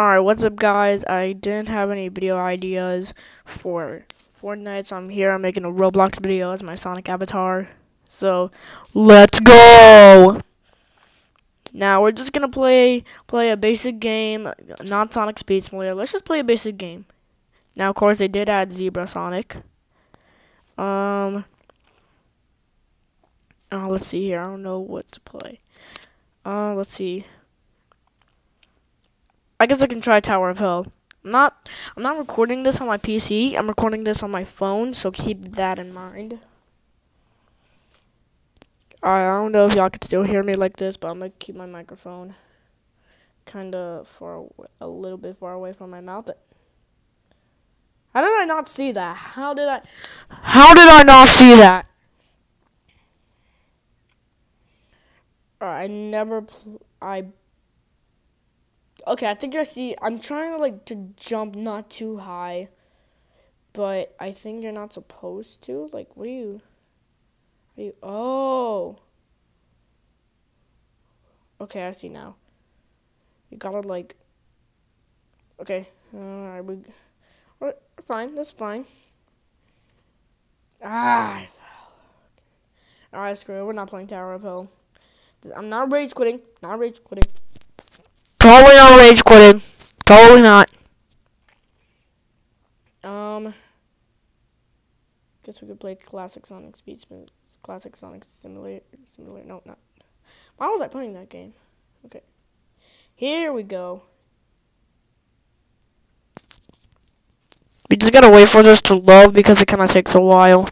Alright, what's up guys? I didn't have any video ideas for Fortnite, so I'm here. I'm making a Roblox video as my Sonic avatar. So, let's go! Now, we're just gonna play play a basic game, not Sonic Speed Simulator. Let's just play a basic game. Now, of course, they did add Zebra Sonic. Um, oh, let's see here. I don't know what to play. Uh, let's see. I guess I can try Tower of Hell. I'm not I'm not recording this on my PC. I'm recording this on my phone, so keep that in mind. I don't know if y'all can still hear me like this, but I'm gonna keep my microphone kind of far, a little bit far away from my mouth. How did I not see that? How did I? How did I not see that? I never. I Okay, I think I see. I'm trying to like to jump not too high, but I think you're not supposed to. Like, what are you? Are you? Oh. Okay, I see now. You gotta like. Okay, alright, we. We're fine. That's fine. Ah, I fell. Alright, screw it. We're not playing Tower of Hell. I'm not rage quitting. Not rage quitting. Totally not rage quitting. Totally not. Um, guess we could play classic Sonic Speed classic Sonic Simulator. Simulator. No, not. Why was I playing that game? Okay, here we go. We just gotta wait for this to load because it kind of takes a while.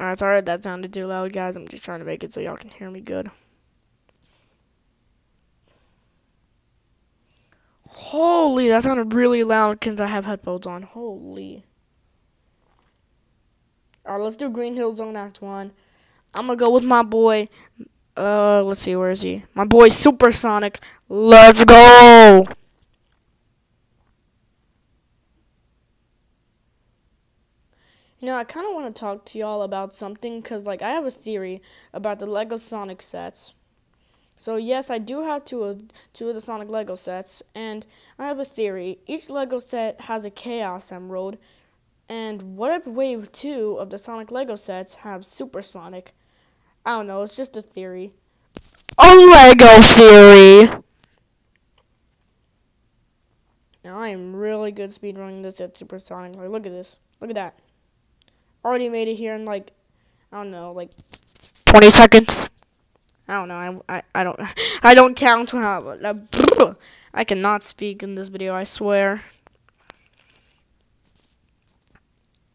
Alright, sorry that sounded too loud, guys. I'm just trying to make it so y'all can hear me good. Holy, that sounded really loud because I have headphones on. Holy. Alright, let's do Green Hill Zone Act 1. I'm gonna go with my boy. Uh, let's see, where is he? My boy Supersonic. Let's go! You know, I kind of want to talk to y'all about something because, like, I have a theory about the Lego Sonic sets. So yes, I do have two of two of the Sonic Lego sets, and I have a theory. Each Lego set has a Chaos Emerald, and what if Wave Two of the Sonic Lego sets have Super Sonic? I don't know. It's just a theory. A Lego theory. Now I am really good speedrunning this at Super Sonic. Like, look at this. Look at that. Already made it here in like, I don't know, like 20 seconds. I don't know. I, I, I don't I don't count how uh, I cannot speak in this video. I swear.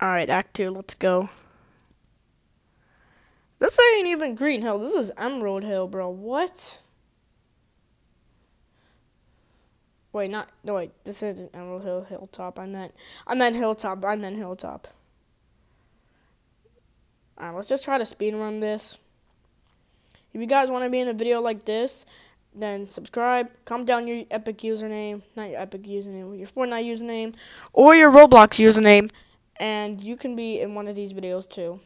All right, Act Two. Let's go. This ain't even Green Hill. This is Emerald Hill, bro. What? Wait, not no wait. This isn't Emerald Hill Hilltop. I meant I meant Hilltop. I meant Hilltop. Alright, let's just try to speed run this. If you guys want to be in a video like this, then subscribe, comment down your Epic username, not your Epic username, your Fortnite username, or your Roblox username, and you can be in one of these videos too.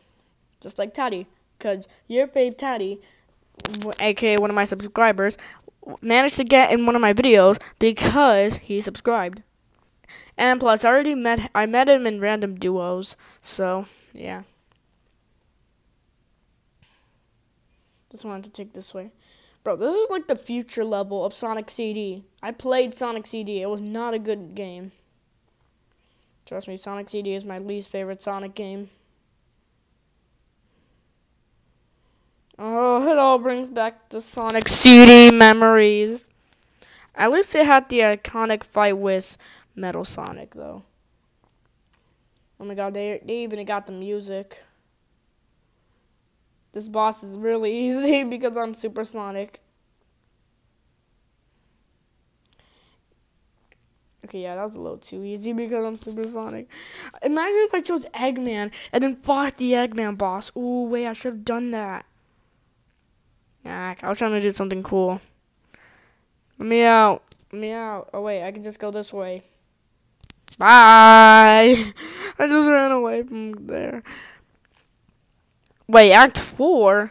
Just like Taddy, because your fave Taddy, aka one of my subscribers, managed to get in one of my videos because he subscribed. And plus, I already met I met him in random duos, so yeah. Just wanted to take this way. Bro, this is like the future level of Sonic CD. I played Sonic CD. It was not a good game. Trust me, Sonic CD is my least favorite Sonic game. Oh, it all brings back the Sonic CD memories. At least they had the iconic fight with Metal Sonic, though. Oh my god, they, they even got the music. This boss is really easy because I'm supersonic. Okay, yeah, that was a little too easy because I'm supersonic. Imagine if I chose Eggman and then fought the Eggman boss. Ooh, wait, I should have done that. Nah, I was trying to do something cool. Let me out. Let me out. Oh, wait, I can just go this way. Bye! I just ran away from there. Wait, Act 4?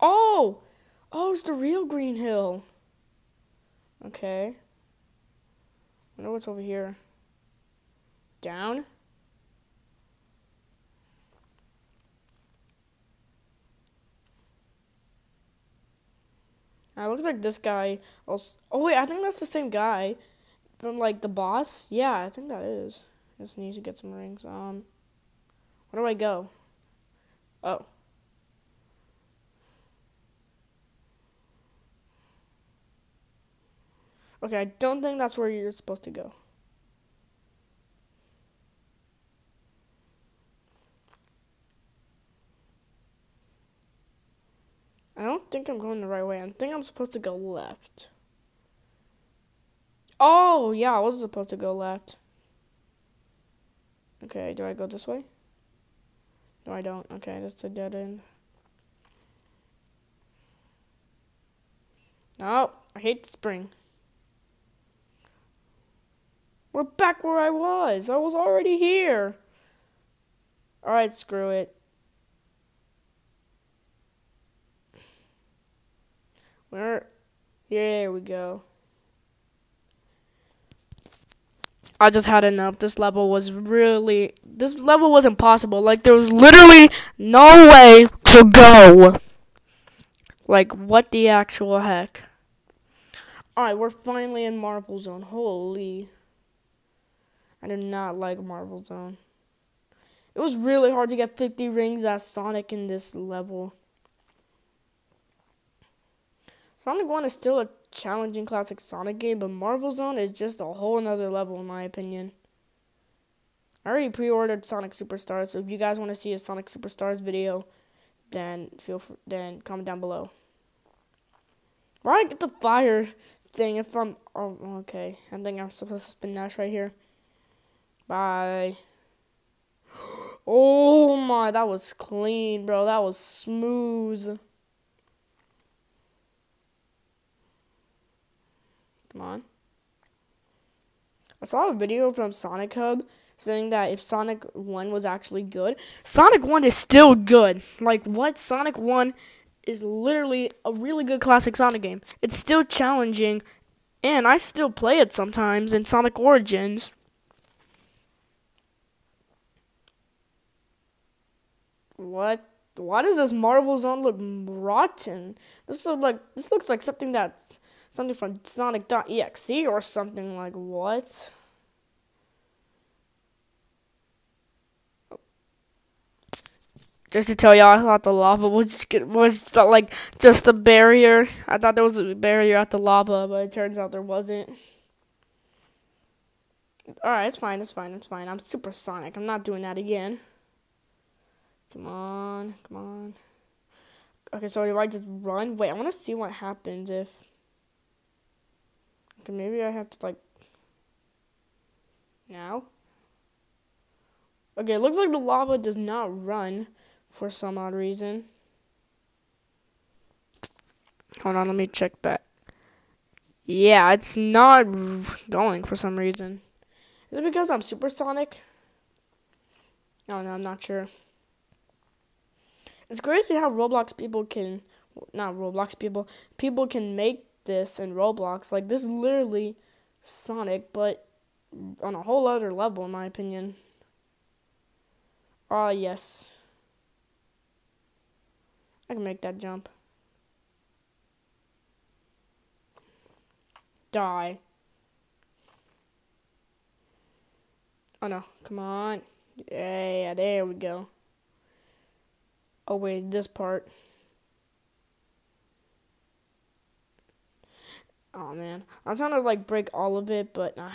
Oh! Oh, it's the real Green Hill. Okay. I wonder what's over here. Down? Uh, looks like this guy also. Oh wait, I think that's the same guy from like the boss. Yeah, I think that is. Just need to get some rings. Um, where do I go? Oh. Okay, I don't think that's where you're supposed to go. I don't think I'm going the right way. I think I'm supposed to go left. Oh, yeah, I was supposed to go left. Okay, do I go this way? No, I don't. Okay, that's a dead end. No, I hate spring. We're back where I was. I was already here. Alright, screw it. Where? There we go. I just had enough. This level was really. This level was impossible. Like, there was literally no way to go. Like, what the actual heck? Alright, we're finally in Marble Zone. Holy. I do not like Marble Zone. Um, it was really hard to get 50 rings as Sonic in this level. Sonic 1 is still a challenging classic Sonic game, but Marble Zone is just a whole nother level in my opinion. I already pre-ordered Sonic Superstars, so if you guys want to see a Sonic Superstars video, then feel free, then comment down below. Why I get the fire thing if I'm oh okay. I think I'm supposed to spin dash right here. Bye. Oh my, that was clean, bro. That was smooth. Come on. I saw a video from Sonic Hub saying that if Sonic 1 was actually good, Sonic 1 is still good. Like, what? Sonic 1 is literally a really good classic Sonic game. It's still challenging, and I still play it sometimes in Sonic Origins. What? Why does this Marble Zone look rotten? This look like this looks like something that's something from Sonic.exe or something like what? Just to tell y'all, I thought the lava was was like just a barrier. I thought there was a barrier at the lava, but it turns out there wasn't. Alright, it's fine, it's fine, it's fine. I'm supersonic. I'm not doing that again. Come on, come on. Okay, so if I just run, wait, I want to see what happens if. Okay, maybe I have to like. Now. Okay, it looks like the lava does not run for some odd reason. Hold on, let me check back. Yeah, it's not going for some reason. Is it because I'm supersonic? No, no, I'm not sure. It's crazy how Roblox people can, not Roblox people, people can make this in Roblox. Like, this is literally Sonic, but on a whole other level, in my opinion. Ah, uh, yes. I can make that jump. Die. Oh no, come on. Yeah, there we go. Oh wait, this part. Oh man, I was trying to like break all of it, but uh,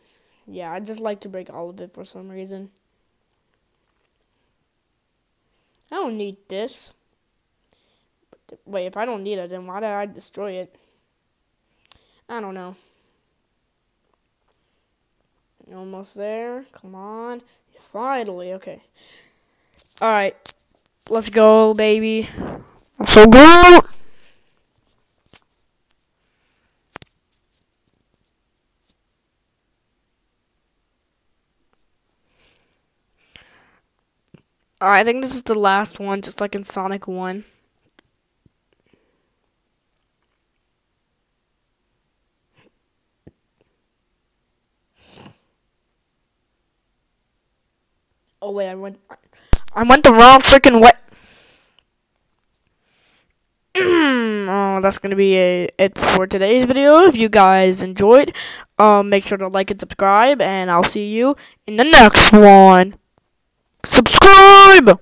yeah, I just like to break all of it for some reason. I don't need this. Wait, if I don't need it, then why did I destroy it? I don't know. Almost there. Come on. Finally, okay. Alright. Let's go, baby. Let's go. Alright, I think this is the last one, just like in Sonic 1. Oh wait, I went I went the wrong freaking way. Oh, that's gonna be a, it for today's video. If you guys enjoyed, um, make sure to like and subscribe, and I'll see you in the next one. Subscribe.